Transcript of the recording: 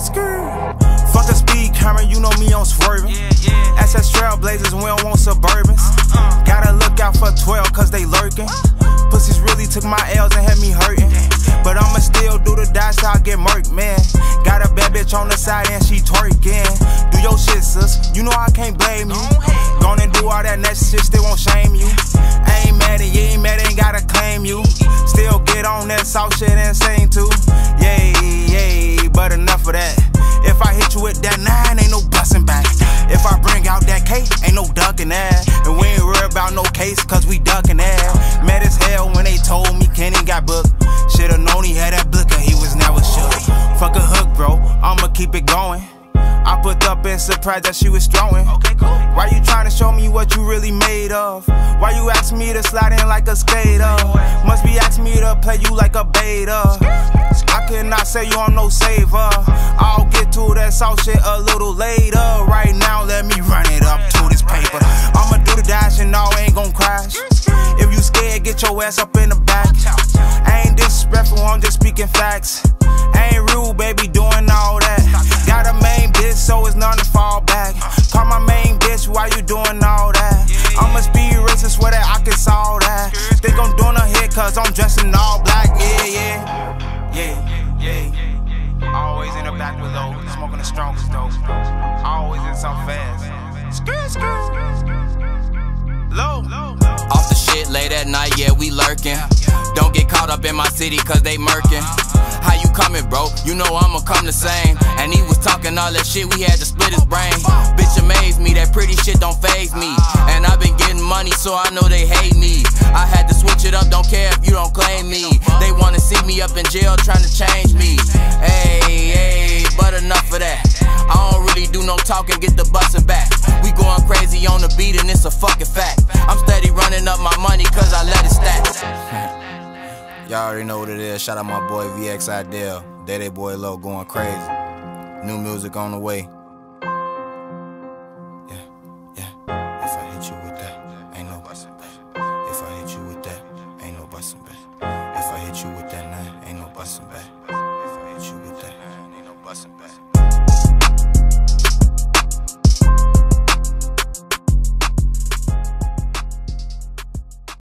Skirt, skirt. Fuck a speed camera, you know me on swerving. Yeah, yeah. SS Trailblazers, we don't want Suburbans. Uh-uh. Gotta look out for 12, cause they lurking. Uh-uh. Pussies really took my L's and had me hurting. But I'ma still do the dash, I get murked, man. Got a bad bitch on the side and she twerking. Do your shit, sis. You know I can't blame you. Gonna do all that next shit, still won't shame you. I ain't mad and you ain't mad, ain't gotta case, cause we ducking that. Mad as hell when they told me Kenny got booked. Should've known he had that blicker, he was never shook. Fuck a hook, bro, I'ma keep it going. I put up and surprised that she was throwing. Okay, cool. Why you tryna show me what you really made of? Why you ask me to slide in like a skater? Must be asking me to play you like a beta. I cannot say you I'm no saver. I'll get to that soft shit a little later. Right now, let me your ass up in the back. I ain't disrespectful, I'm just speaking facts. I ain't rude, baby, doing all that. Got a main bitch, so it's none to fall back. Call my main bitch, why you doing all that? I'ma be racist, swear that I can solve that. Think I'm doing a hit, cause I'm dressing all black, yeah, yeah. Yeah, yeah. Always in the back with low, smoking the strongest though. Always in some fast. Skirt, skirt. Low, low. Late at night, yeah, we lurking. Don't get caught up in my city, cause they murking. How you coming, bro? You know I'ma come the same. And he was talking all that shit, we had to split his brain. Bitch amaze me, that pretty shit don't faze me. And I've been getting money, so I know they hate me. I had to switch it up, don't care if you don't claim me. They wanna see me up in jail trying to change me. Hey, hey, but enough of that. I don't really do no talking, get the bustin' back. We going crazy on the beat, and it's a fucking fact. I'm steady Y'all already know what it is. Shout out my boy VXi Dell. Daddy Boy Low going crazy. New music on the way. Yeah, yeah. If I hit you with that, ain't no bustin' back. If I hit you with that, ain't no bustin' back. If I hit you with that nine, ain't no bustin' back. If I hit you with that, ain't no bustin' back.